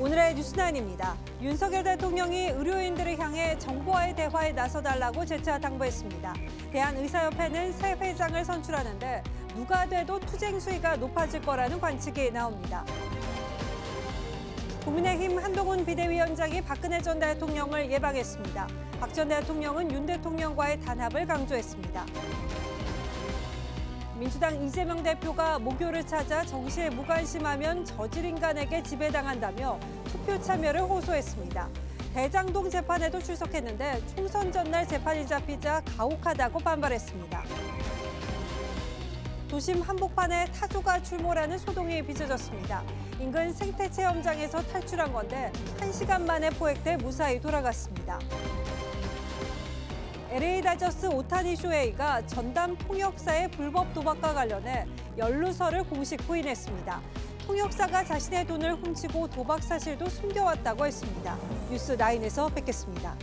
오늘의 뉴스나인입니다. 윤석열 대통령이 의료인들을 향해 정부와의 대화에 나서달라고 재차 당부했습니다. 대한의사협회는 새 회장을 선출하는데 누가 돼도 투쟁 수위가 높아질 거라는 관측이 나옵니다. 국민의힘 한동훈 비대위원장이 박근혜 전 대통령을 예방했습니다. 박 전 대통령은 윤 대통령과의 단합을 강조했습니다. 민주당 이재명 대표가 목요를 찾아 정시에 무관심하면 저질 인간에게 지배당한다며 투표 참여를 호소했습니다. 대장동 재판에도 출석했는데 총선 전날 재판이 잡히자 가혹하다고 반발했습니다. 도심 한복판에 타조가 출몰하는 소동이 빚어졌습니다. 인근 생태체험장에서 탈출한 건데 1시간 만에 포획돼 무사히 돌아갔습니다. LA 다저스 오타니 쇼헤이가 전담 통역사의 불법 도박과 관련해 연루설을 공식 부인했습니다. 통역사가 자신의 돈을 훔치고 도박 사실도 숨겨왔다고 했습니다. 뉴스 9에서 뵙겠습니다.